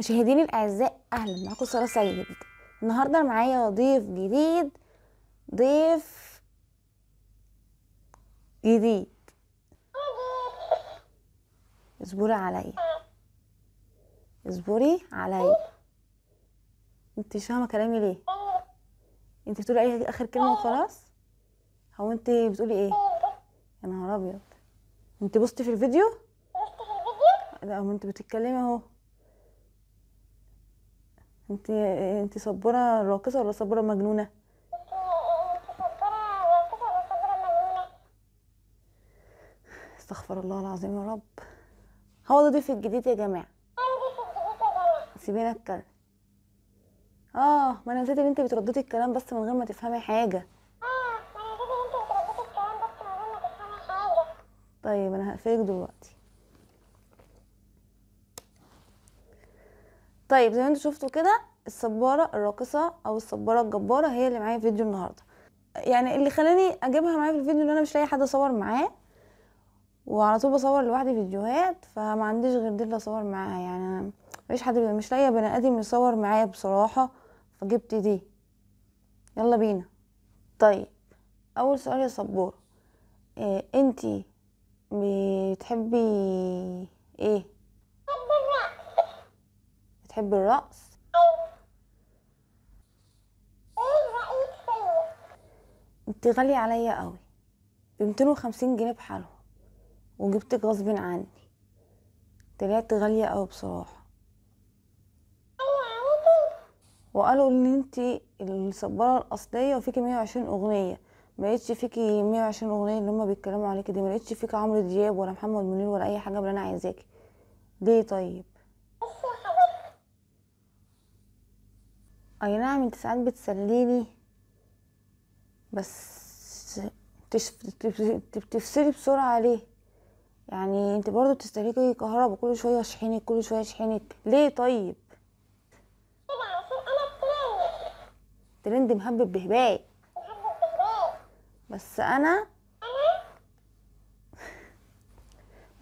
مشاهديني الأعزاء أهلا معاكم سارة سيد النهارده معايا ضيف جديد ضيف جديد. اصبري عليا. اصبري عليا. انت مش فاهمة كلامي ليه؟ انت بتقولي أي آخر كلمة وخلاص؟ هو انت بتقولي إيه؟ يا نهار أبيض. انت بصتي في الفيديو؟ لا انت بتتكلمي أهو. انت انت صبورة راقصة ولا صبورة مجنونة؟ استغفر الله العظيم يا رب. هو ده ضيف الجديد يا جماعة. سيبيني اتكلم آه ما أنا نسيت إن أنت بترددي الكلام بس من غير ما تفهمي حاجة. طيب أنا هقفلك دلوقتي. طيب زي ما أنتوا شفتوا كده الصبارة الراقصة أو الصبارة الجبارة هي اللي معايا في فيديو النهاردة. يعني اللي خلاني أجيبها معايا في الفيديو إن أنا مش لاقي حد أصور معاه وعلى طول بصور لوحدي فيديوهات فما عنديش غير دي اللي أصور معاها. يعني مفيش حد مش لاقية بني آدم يصور معايا بصراحة فجبت دي. يلا بينا. طيب أول سؤال يا صبورة إيه انتي بتحبي إيه؟ بتحبي الرقص؟ انت غالية عليا قوي. بمتين وخمسين جنيه بحالهم. وجبتك غصب عني. طلعت غالية قوي بصراحة. وقالوا ان انت الصبارة الأصلية وفيكي مية وعشرين أغنية. ملقتش فيكي مية وعشرين أغنية اللي هما بيتكلموا عليكي دي. ملقتش فيكي عمرو دياب ولا محمد منير ولا أي حاجة من اللي أنا عايزاكي. ليه طيب؟ أي نعم أنت ساعات بتسليني بس بتفصلي بسرعة ليه؟ يعني أنت برضو بتستهلكي كهربا كل شوية أشحنك كل شوية أشحنك. ليه طيب؟ ترند مهبب بهباء. بس أنا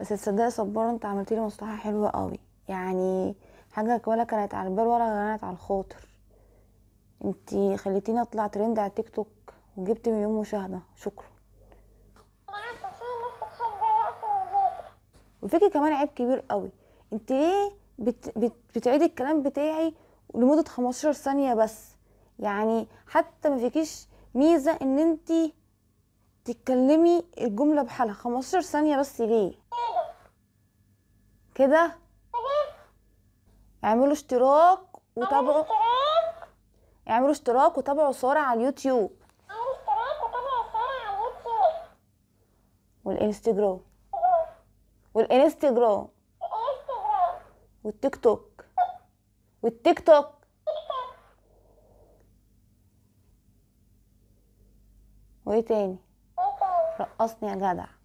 بس تصدقي صبارة أنت عملتي لي مصلحة حلوة قوي يعني حاجة ولا كانت على البال ولا كانت على الخاطر. انتي خليتيني اطلع ترند على تيك توك وجبت مليون مشاهدة. شكرا. وفيكي كمان عيب كبير قوي. انت ليه بت بت بتعيدي الكلام بتاعي لمدة 15 ثانية بس؟ يعني حتى ما فيكيش ميزة ان انت تتكلمي الجملة بحالها. 15 ثانية بس ليه؟ كده؟ اعملوا اشتراك وتابعوا اعملوا اشتراك وتابعوا سارة على اليوتيوب. والانستجرام. والانستجرام. والتيك توك. والتيك توك. وايه تاني؟ رقصني يا جدع.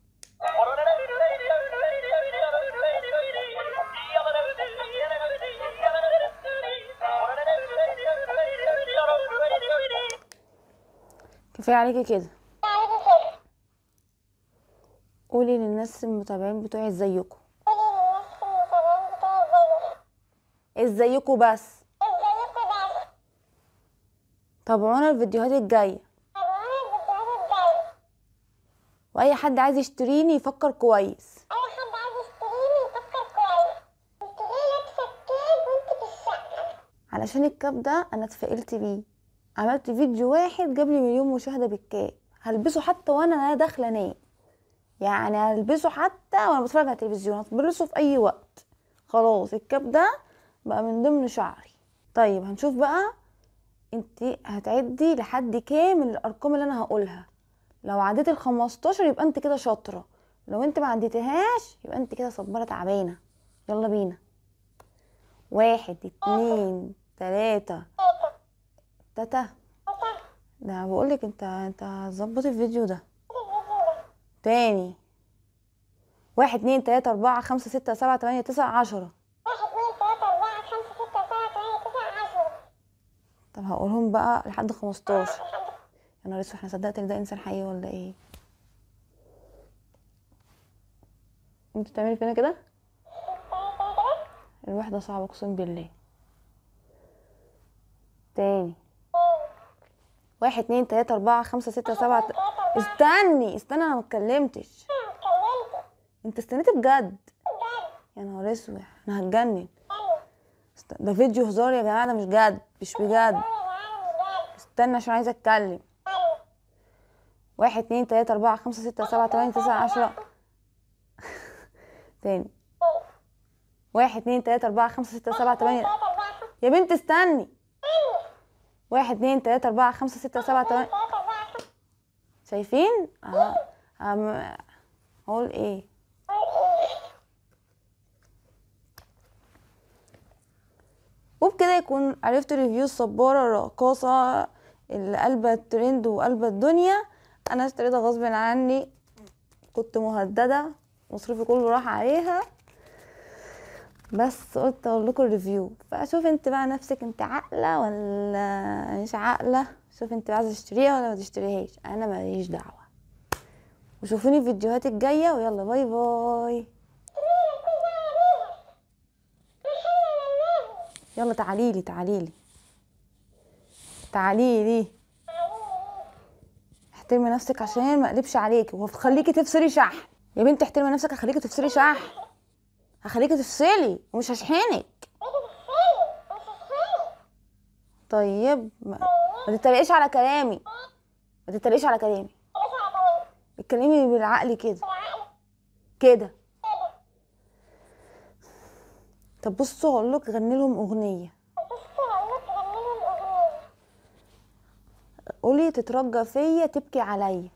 كفاية عليكي كده. قولي للناس المتابعين بتوعي ازيكم. ازيكم بس. تابعونا الفيديوهات الجاية. وأي حد عايز يشتريني يفكر كويس. علشان الكاب ده أنا اتفائلت بيه عملت فيديو واحد جاب لي مليون مشاهدة بالكاب هلبسه حتى وأنا داخله أنام. يعني هلبسه حتى وأنا بتفرج على التلفزيون هلبسه في أي وقت. خلاص الكاب ده بقى من ضمن شعري. طيب هنشوف بقى أنت هتعدي لحد كام الأرقام اللي أنا هقولها. لو عديت ال 15 يبقى أنت كده شاطرة. لو أنت ما عديتهاش يبقى أنت كده صباره تعبانة. يلا بينا. واحد اتنين تلاتة. تاتا. ده بقولك انت انت هتظبط الفيديو ده. تاني. واحد اتنين تلاتة اربعة خمسة ستة سبعة تمانية تسعة عشرة. طب هقولهم بقى لحد خمستاشر. يا نهار أسود إحنا صدقت ان ده إنسان حقيقي ولا إيه؟ انت بتعملي فينا كده؟ الوحدة صعبة أقسم بالله. تاني. واحد اتنين تلاتة أربعة خمسة ستة سبعة استني استنى أنا متكلمتش أنت استنيت بجد؟ يا نهار أسود أنا هتجنن. ده فيديو هزار يا جماعة ده مش جد مش بجد. استنى عشان عايزة أتكلم. واحد اتنين تلاتة أربعة خمسة ستة سبعة تمانية تسعة عشرة. تاني. واحد اتنين تلاتة أربعة خمسة ستة سبعة تمانية. يا بنت استني. واحد اتنين تلاتة أربعة خمسة ستة سبعة تمانية شايفين؟ آه أم... إيه؟ وبكده يكون عرفت ريفيو الصبارة الرقاصة اللي قلبة الترند وقلبة الدنيا أنا اشتريتها غصب عني كنت مهددة مصروفي كله راح عليها بس قلت أقول لكم ال review فشوف انت بقى نفسك انت عاقلة ولا مش عاقلة. شوف انت عايزة تشتريها ولا ما تشتريهاش. أنا ماليش دعوة. وشوفوني الفيديوهات الجاية ويلا bye bye. يلا تعاليلي تعاليلي تعاليلي احترمي نفسك عشان ما أقلبش عليكي. وخليكي تفصلي شحن. يا بنتي احترمي نفسك هخليكي تفصلي شحن. هخليكي تفصلي ومش هشحنك. طيب ما, ما تتريقيش على كلامي. ما تتريقيش على كلامي. اتكلمي بالعقل كده. كده. طب بصوا هقول لك غني لهم أغنية. قولي تترجى فيا تبكي عليا.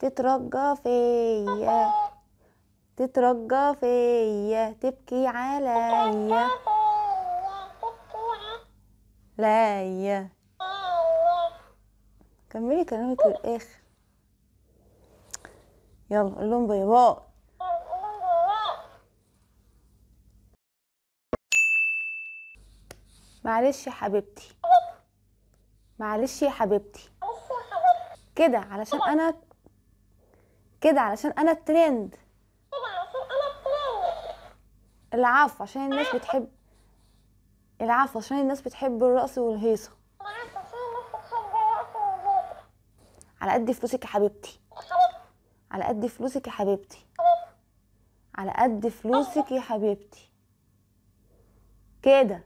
تترجى فيا. تترجى فيا. تبكي عليا. لا كملي كلامك للآخر. يلا قول لهم باي باي. معلش يا حبيبتي. معلش يا حبيبتي. كده علشان أنا كده علشان أنا الترند. العفو عشان الناس بتحب العفو عشان الناس بتحب الرقص والهيصة. على قد فلوسك يا حبيبتي. على قد فلوسك يا حبيبتي. على قد فلوسك يا حبيبتي. كده.